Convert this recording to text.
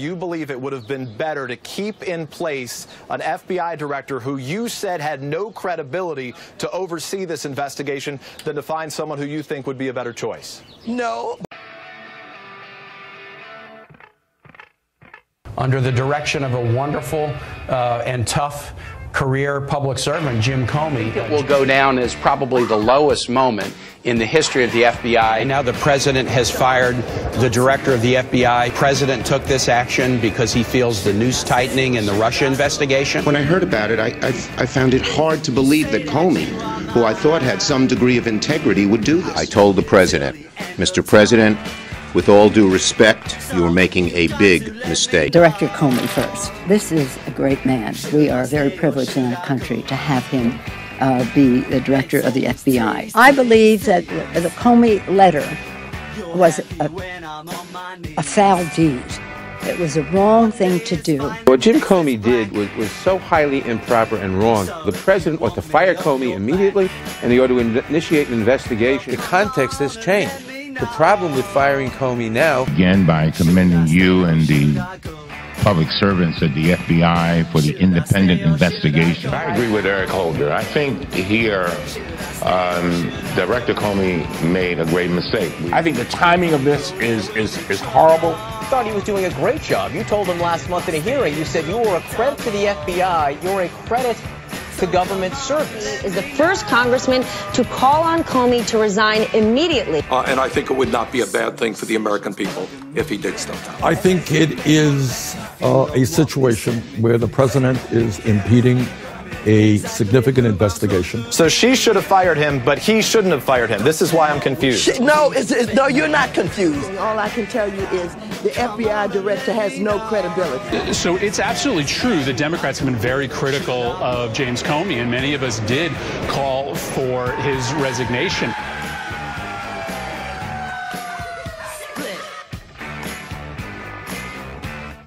You believe it would have been better to keep in place an FBI director who you said had no credibility to oversee this investigation than to find someone who you think would be a better choice? No. Under the direction of a wonderful uh, and tough career public servant, Jim Comey. It will go down as probably the lowest moment in the history of the FBI. And now the president has fired the director of the FBI. President took this action because he feels the noose tightening in the Russia investigation. When I heard about it, I, I, I found it hard to believe that Comey, who I thought had some degree of integrity, would do this. I told the president, Mr. President, with all due respect, you are making a big mistake. Director Comey first. This is a great man. We are very privileged in our country to have him uh, be the director of the FBI. I believe that the Comey letter was a, a foul deed. It was a wrong thing to do. What Jim Comey did was, was so highly improper and wrong. The president ought to fire Comey immediately, and he ought to in- initiate an investigation. The context has changed. The problem with firing Comey now. Again, by commending you and the public servants at the FBI for the independent investigation. I agree with Eric Holder. I think here, um, Director Comey made a great mistake. I think the timing of this is, is, is horrible. I thought he was doing a great job. You told him last month in a hearing, you said you were a credit to the FBI, you're a credit to government service. Is the first congressman to call on Comey to resign immediately. Uh, and I think it would not be a bad thing for the American people if he did step down. I think it is uh, a situation where the president is impeding a significant investigation. So she should have fired him, but he shouldn't have fired him. This is why I'm confused. She, no, it's, it's, no, you're not confused. All I can tell you is the FBI director has no credibility. So it's absolutely true that Democrats have been very critical of James Comey, and many of us did call for his resignation.